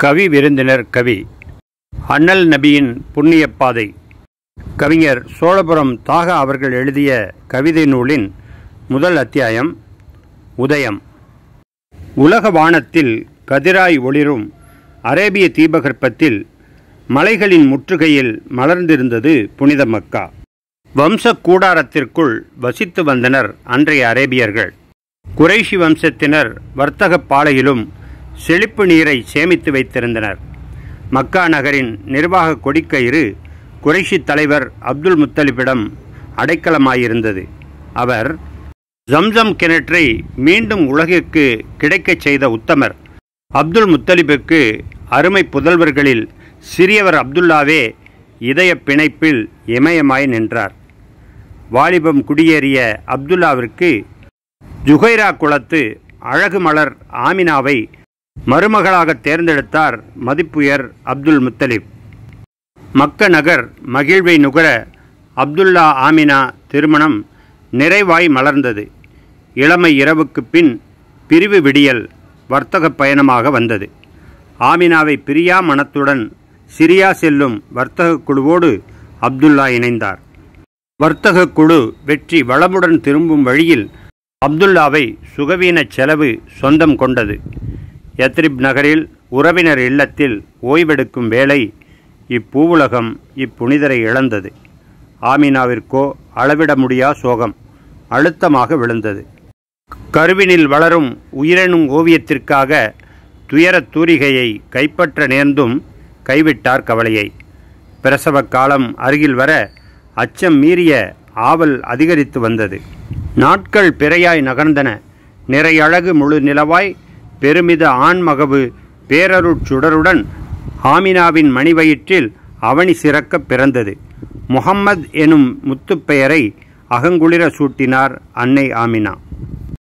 கவி விருந்தினர் கவி. அண்ணல் நபியின் புண்ணிய பாதை. கவிஞர் சோழபுரம் தாகா அவர்கள் எழுதிய கவிதை நூலின் முதல் அத்தியாயம் உதயம். உலக வானத்தில் கதிராய் ஒளிரும் அரேபிய தீபகற்பத்தில் மலைகளின் முற்றுகையில் மலர்ந்திருந்தது புனித மக்கா. வம்ச கூடாரத்திற்குள் வசித்து வந்தனர் அன்றைய அரேபியர்கள். குறைஷி வம்சத்தினர் வர்த்தகப் பாலையிலும் செழிப்பு நீரை சேமித்து வைத்திருந்தனர். மக்கா நகரின் நிர்வாக கொடிக்கயிறு குறைஷி தலைவர் அப்துல் முத்தலிபிடம் அடைக்கலமாயிருந்தது. அவர் ஜம்சம் கிணற்றை மீண்டும் உலகிற்கு கிடைக்கச் செய்த உத்தமர். அப்துல் முத்தலிபுக்கு அருமை புதல்வர்களில் சிறியவர் அப்துல்லாவே இதய பிணைப்பில் இமயமாய் நின்றார். வாலிபம் குடியேறிய அப்துல்லாவிற்கு ஜுகைரா குலத்து அழகு மலர் ஆமினாவை மருமகளாக தேர்ந்தெடுத்தார் மதிப்புயர் அப்துல் முத்தலிப். மக்க நகர் மகிழ்வை நுகர அப்துல்லா ஆமினா திருமணம் நிறைவாய் மலர்ந்தது. இளமை இரவுக்கு பின் பிரிவு விடியல் வர்த்தக பயணமாக வந்தது. ஆமினாவை பிரியா மனத்துடன் சிரியா செல்லும் வர்த்தக குழுவோடு அப்துல்லா இணைந்தார். வர்த்தக குழு வெற்றி வளமுடன் திரும்பும் வழியில் அப்துல்லாவை சுகவீன செலவு சொந்தம் கொண்டது. யத்ரிப் நகரில் உறவினர் இல்லத்தில் ஓய்வெடுக்கும் வேளை இப்பூவுலகம் இப்புனிதரை இழந்தது. ஆமினாவிற்கோ அளவிட முடியா சோகம். அழுத்தமாக விழுந்தது. கருவினில் வளரும் உயிரெனும் ஓவியத்திற்காக துயரத் தூரிகையை கைப்பற்ற நேர்ந்தும் கைவிட்டார் கவலையை. பிரசவ காலம் அருகில் வர அச்சம் மீறிய ஆவல் அதிகரித்து வந்தது. நாட்கள் பிறையாய் நகர்ந்தன. நிறையழகு முழு நிலவாய் பெருமித ஆண்மகவு பேரருட்சுடருடன் ஆமினாவின் மணிவயிற்றில் அவனி சிறக்க பிறந்தது. முகம்மது எனும் முத்துப்பெயரை அகங்குளிர சூட்டினார் அன்னை ஆமினா